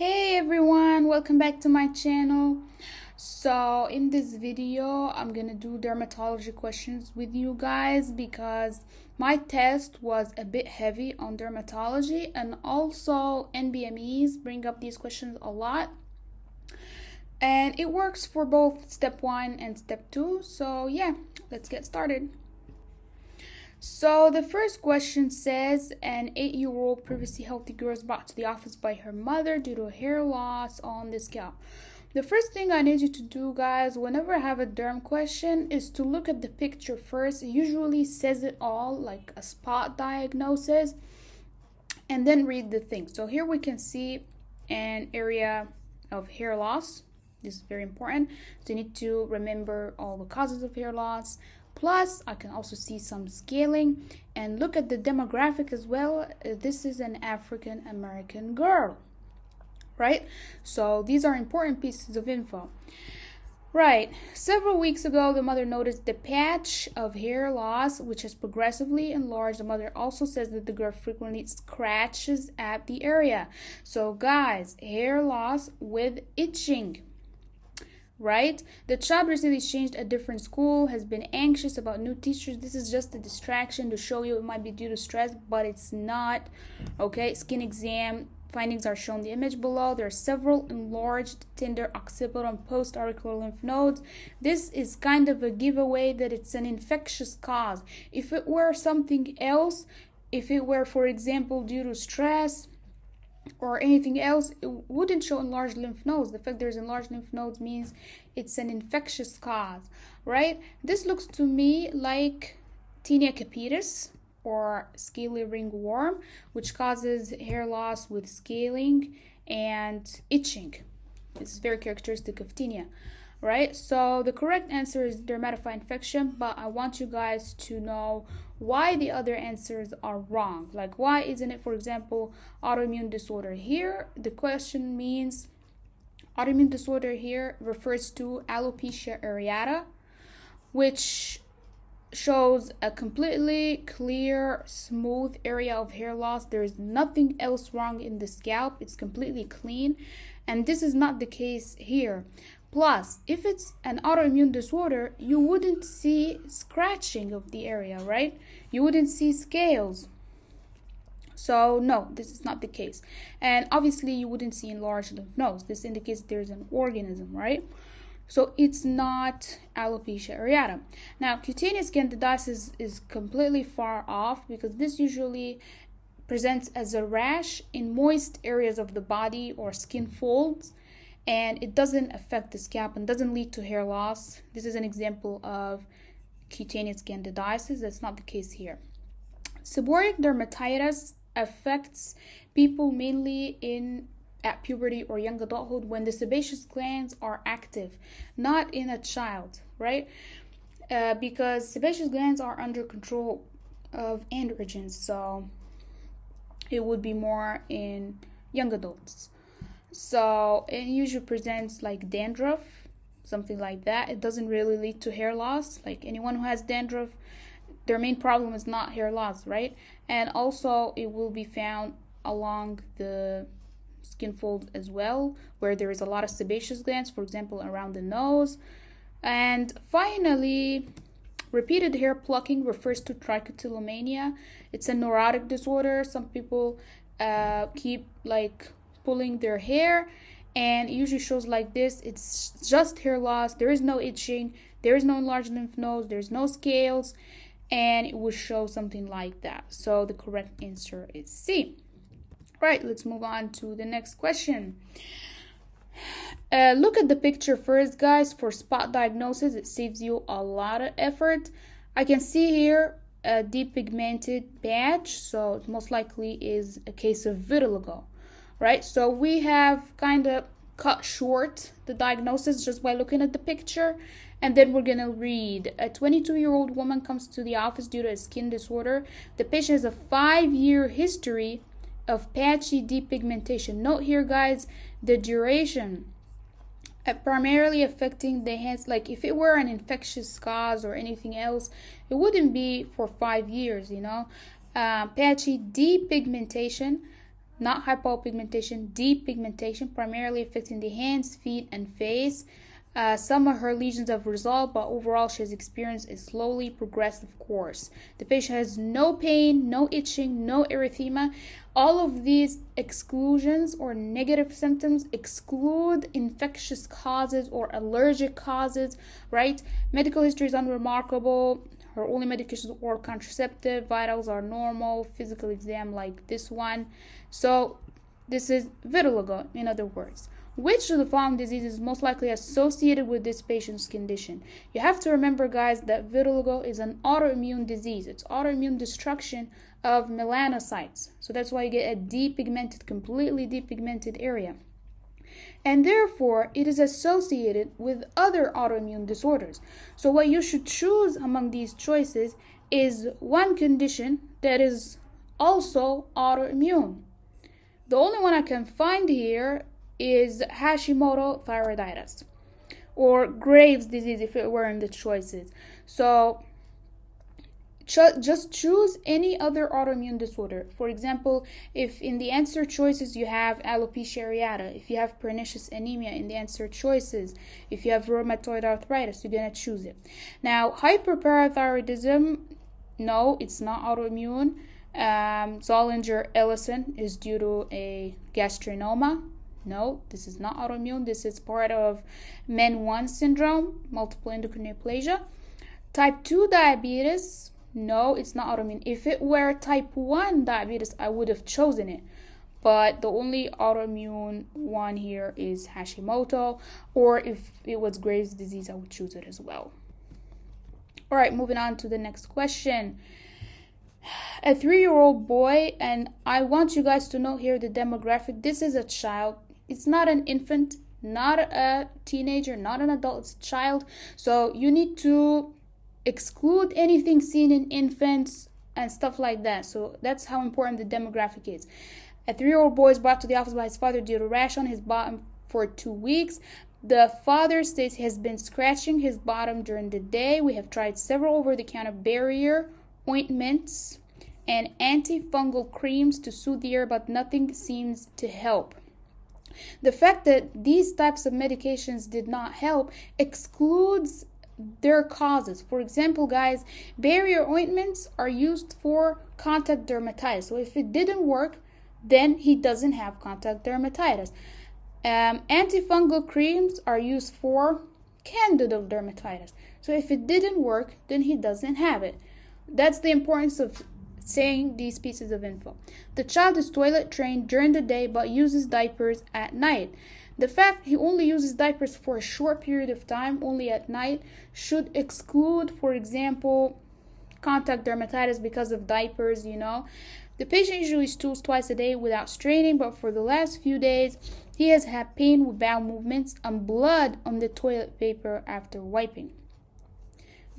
Hey everyone, welcome back to my channel. So in this video, I'm gonna do dermatology questions with you guys because my test was a bit heavy on dermatology and also NBMEs bring up these questions a lot. And it works for both step one and step two. So yeah, let's get started. So the first question says an eight-year-old previously healthy girl is brought to the office by her mother due to hair loss on the scalp. The first thing I need you to do, guys, whenever I have a derm question, is to look at the picture first. It usually says it all, like a spot diagnosis, and then read the thing. So here we can see an area of hair loss. This is very important. So you need to remember all the causes of hair loss, Plus, I can also see some scaling and look at the demographic as well. Uh, this is an African American girl, right? So these are important pieces of info. Right, several weeks ago, the mother noticed the patch of hair loss, which has progressively enlarged. The mother also says that the girl frequently scratches at the area. So, guys, hair loss with itching right? The child recently changed a different school, has been anxious about new teachers. This is just a distraction to show you it might be due to stress, but it's not. Okay, skin exam findings are shown the image below. There are several enlarged tender occipital and post-auricular lymph nodes. This is kind of a giveaway that it's an infectious cause. If it were something else, if it were, for example, due to stress, or anything else, it wouldn't show enlarged lymph nodes. The fact there's enlarged lymph nodes means it's an infectious cause, right? This looks to me like Tinea capitis or scaly ringworm, which causes hair loss with scaling and itching. Is very characteristic of tinea right? So the correct answer is dermatophyte infection, but I want you guys to know why the other answers are wrong. Like why isn't it, for example, autoimmune disorder? Here, the question means autoimmune disorder here refers to alopecia areata, which shows a completely clear, smooth area of hair loss. There is nothing else wrong in the scalp. It's completely clean. And this is not the case here. Plus, if it's an autoimmune disorder, you wouldn't see scratching of the area, right? You wouldn't see scales. So, no, this is not the case. And obviously, you wouldn't see enlarged lymph nodes. This indicates there's an organism, right? So, it's not alopecia areata. Now, cutaneous candidiasis is completely far off because this usually presents as a rash in moist areas of the body or skin folds and it doesn't affect the scalp and doesn't lead to hair loss. This is an example of cutaneous candidiasis. That's not the case here. Seborrheic dermatitis affects people mainly in at puberty or young adulthood when the sebaceous glands are active, not in a child, right? Uh, because sebaceous glands are under control of androgens, so it would be more in young adults. So it usually presents like dandruff, something like that. It doesn't really lead to hair loss. Like anyone who has dandruff, their main problem is not hair loss, right? And also it will be found along the skin fold as well, where there is a lot of sebaceous glands, for example, around the nose. And finally, repeated hair plucking refers to trichotillomania. It's a neurotic disorder. Some people uh, keep like pulling their hair and it usually shows like this. It's just hair loss. There is no itching. There is no enlarged lymph nodes. There's no scales. And it will show something like that. So the correct answer is c. Right let's move on to the next question. Uh, look at the picture first guys. For spot diagnosis it saves you a lot of effort. I can see here a depigmented patch. So it most likely is a case of vitiligo right? So we have kind of cut short the diagnosis just by looking at the picture. And then we're gonna read a 22 year old woman comes to the office due to a skin disorder. The patient has a five year history of patchy depigmentation. Note here, guys, the duration. Uh, primarily affecting the hands like if it were an infectious cause or anything else it wouldn't be for five years you know uh, patchy depigmentation not hypopigmentation, depigmentation, primarily affecting the hands, feet, and face. Uh, some of her lesions have resolved, but overall, she has experienced a slowly progressive course. The patient has no pain, no itching, no erythema. All of these exclusions or negative symptoms exclude infectious causes or allergic causes, right? Medical history is unremarkable. Her only medication is oral contraceptive. Vitals are normal. Physical exam like this one. So, this is vitiligo, in other words. Which of the following diseases is most likely associated with this patient's condition? You have to remember, guys, that vitiligo is an autoimmune disease. It's autoimmune destruction of melanocytes. So that's why you get a depigmented, completely depigmented area. And therefore, it is associated with other autoimmune disorders. So, what you should choose among these choices is one condition that is also autoimmune. The only one I can find here is Hashimoto thyroiditis or Graves' disease if it were in the choices. So just choose any other autoimmune disorder. For example, if in the answer choices you have alopecia areata, if you have pernicious anemia in the answer choices, if you have rheumatoid arthritis, you're going to choose it. Now, hyperparathyroidism, no, it's not autoimmune. Um, Zollinger Ellison is due to a gastrinoma no, this is not autoimmune. This is part of MEN1 syndrome, multiple endocrine neoplasia. Type 2 diabetes, no, it's not autoimmune. If it were type 1 diabetes, I would have chosen it. But the only autoimmune one here is Hashimoto, or if it was Graves' disease, I would choose it as well. All right, moving on to the next question. A three year old boy, and I want you guys to know here the demographic. This is a child it's not an infant, not a teenager, not an adult, it's a child. So you need to exclude anything seen in infants and stuff like that. So that's how important the demographic is. A three year old boy is brought to the office by his father due to rash on his bottom for two weeks. The father states he has been scratching his bottom during the day. We have tried several over the counter barrier ointments and antifungal creams to soothe the ear, but nothing seems to help. The fact that these types of medications did not help excludes their causes. For example, guys, barrier ointments are used for contact dermatitis. So if it didn't work, then he doesn't have contact dermatitis. Um, antifungal creams are used for candidal dermatitis. So if it didn't work, then he doesn't have it. That's the importance of saying these pieces of info. The child is toilet trained during the day but uses diapers at night. The fact he only uses diapers for a short period of time, only at night, should exclude, for example, contact dermatitis because of diapers, you know. The patient usually stools twice a day without straining, but for the last few days, he has had pain with bowel movements and blood on the toilet paper after wiping.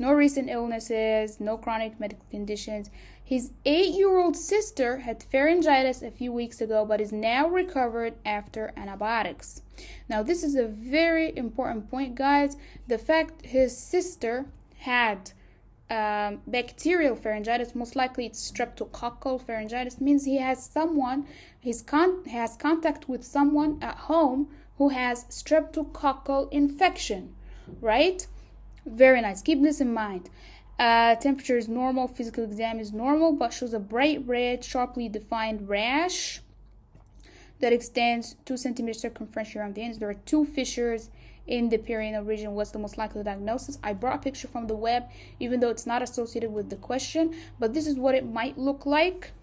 No recent illnesses, no chronic medical conditions. His eight year old sister had pharyngitis a few weeks ago but is now recovered after antibiotics. Now, this is a very important point, guys. The fact his sister had um, bacterial pharyngitis, most likely it's streptococcal pharyngitis, means he has someone, he's con- has contact with someone at home who has streptococcal infection, right? Very nice. Keep this in mind. Uh, temperature is normal, physical exam is normal, but shows a bright red, sharply defined rash that extends 2 centimeters circumference around the ends. There are two fissures in the perianal region. What's the most likely diagnosis? I brought a picture from the web, even though it's not associated with the question, but this is what it might look like.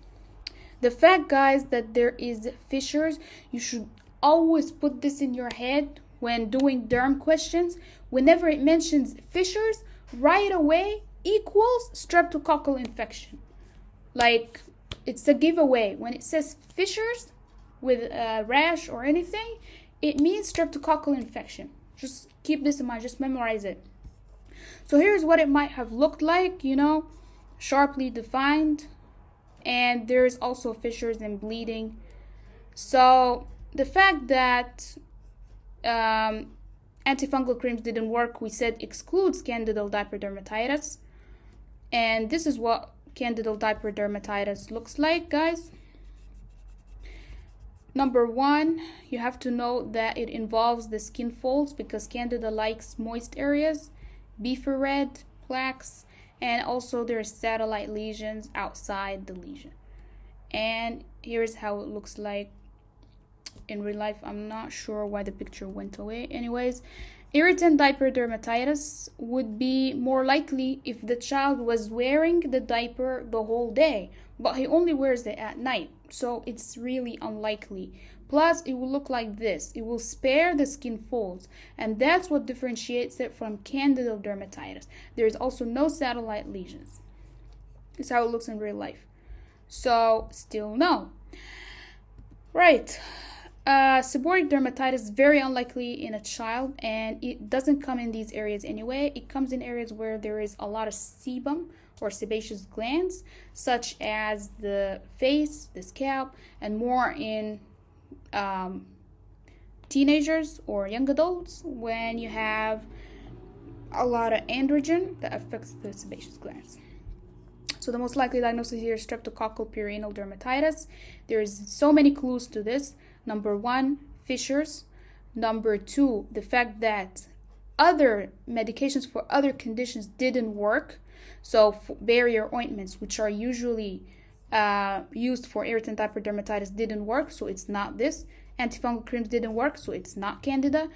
The fact, guys, that there is fissures, you should always put this in your head when doing derm questions. Whenever it mentions fissures, right away equals streptococcal infection. Like it's a giveaway. When it says fissures with a rash or anything, it means streptococcal infection. Just keep this in mind, just memorize it. So here's what it might have looked like, you know, sharply defined, and there's also fissures and bleeding. So the fact that um, antifungal creams didn't work, we said excludes candidal diaper dermatitis. And this is what candidal diaper dermatitis looks like, guys. Number one, you have to know that it involves the skin folds because Candida likes moist areas, beefy red, plaques, and also there are satellite lesions outside the lesion. And here's how it looks like in real life. I'm not sure why the picture went away. Anyways, irritant diaper dermatitis would be more likely if the child was wearing the diaper the whole day, but he only wears it at night. So it's really unlikely. Plus, it will look like this. It will spare the skin folds, and that's what differentiates it from candida dermatitis. There is also no satellite lesions. It's how it looks in real life. So, still no. Right. Uh, seborrheic dermatitis very unlikely in a child and it doesn't come in these areas anyway. It comes in areas where there is a lot of sebum or sebaceous glands, such as the face, the scalp, and more in um, teenagers or young adults when you have a lot of androgen that affects the sebaceous glands. So the most likely diagnosis here is streptococcal perianal dermatitis. There's so many clues to this. Number one, fissures. Number two, the fact that other medications for other conditions didn't work. So barrier ointments, which are usually uh, used for irritant diaper dermatitis, didn't work. So it's not this. Antifungal creams didn't work. So it's not candida.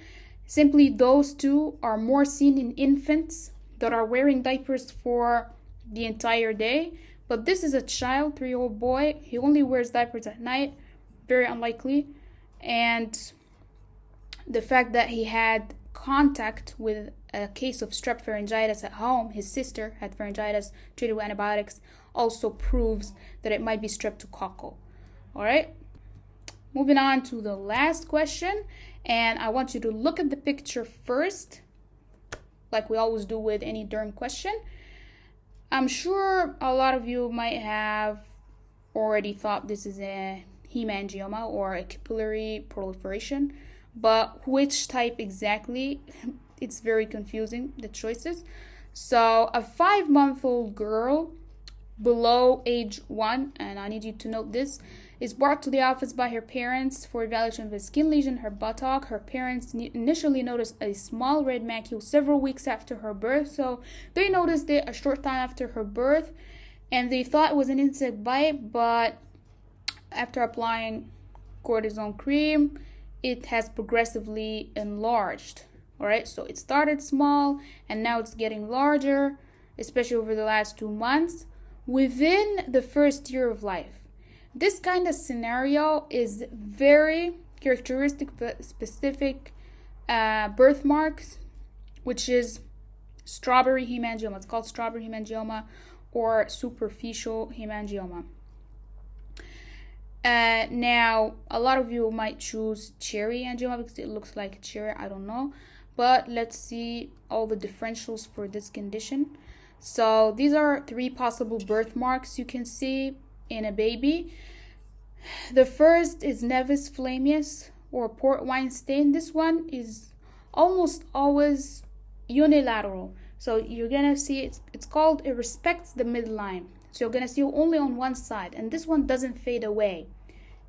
Simply those two are more seen in infants that are wearing diapers for the entire day. But this is a child, three year old boy. He only wears diapers at night. Very unlikely and the fact that he had contact with a case of strep pharyngitis at home, his sister had pharyngitis treated with antibiotics, also proves that it might be streptococcal. All right, moving on to the last question, and I want you to look at the picture first, like we always do with any derm question. I'm sure a lot of you might have already thought this is a hemangioma or a capillary proliferation, but which type exactly? It's very confusing, the choices. So, a five month old girl below age one, and I need you to note this, is brought to the office by her parents for evaluation of a skin lesion her buttock. Her parents initially noticed a small red macule several weeks after her birth, so they noticed it a short time after her birth, and they thought it was an insect bite, but after applying cortisone cream, it has progressively enlarged. All right, so it started small and now it's getting larger, especially over the last two months within the first year of life. This kind of scenario is very characteristic specific uh, birthmarks, which is strawberry hemangioma. It's called strawberry hemangioma or superficial hemangioma. Uh, now, a lot of you might choose cherry angioma because it looks like cherry. I don't know. But let's see all the differentials for this condition. So these are three possible birthmarks you can see in a baby. The first is nevus flammeus or port wine stain. This one is almost always unilateral. So you're gonna see it's, it's called it respects the midline. So you're gonna see only on one side and this one doesn't fade away.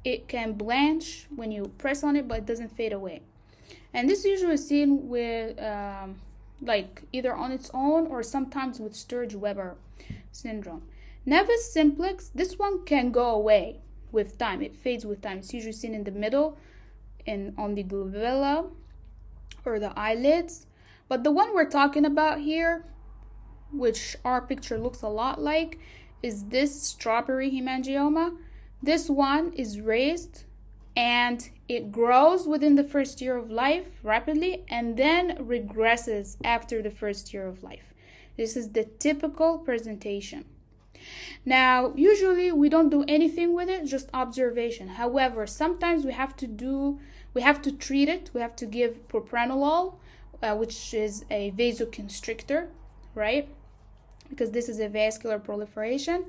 It can blanch when you press on it but it doesn't fade away. And this is usually seen with um, like either on its own or sometimes with Sturge-Weber syndrome. Nevus simplex, this one can go away with time. It fades with time. It's usually seen in the middle and on the glabella or the eyelids. But the one we're talking about here, which our picture looks a lot like, is this strawberry hemangioma. This one is raised and it grows within the first year of life rapidly and then regresses after the first year of life. This is the typical presentation. Now, usually we don't do anything with it, just observation. However, sometimes we have to do, we have to treat it. We have to give propranolol, uh, which is a vasoconstrictor, right? Because this is a vascular proliferation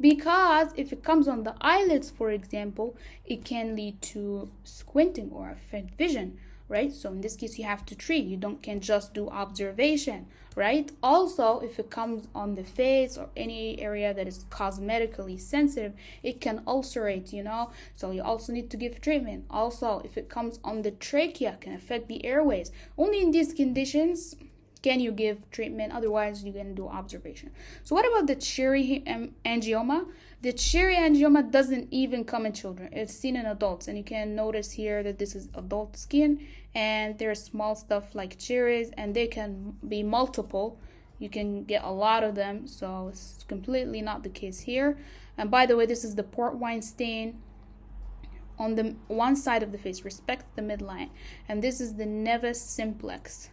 because if it comes on the eyelids for example it can lead to squinting or affect vision right? So in this case, you have to treat. You don't can just do observation, right? Also, if it comes on the face or any area that is cosmetically sensitive, it can ulcerate, you know. So you also need to give treatment. Also, if it comes on the trachea, can affect the airways. Only in these conditions can you give treatment? Otherwise you can do observation. So what about the cherry angioma? The cherry angioma doesn't even come in children. It's seen in adults. And you can notice here that this is adult skin and there's small stuff like cherries and they can be multiple. You can get a lot of them so it's completely not the case here. And by the way this is the port wine stain on the one side of the face. Respect the midline. And this is the nevus simplex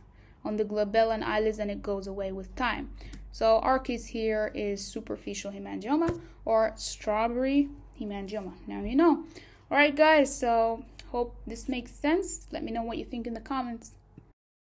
on the glabellar eyelids and it goes away with time. So our case here is superficial hemangioma or strawberry hemangioma. Now you know. Alright guys, so hope this makes sense. Let me know what you think in the comments.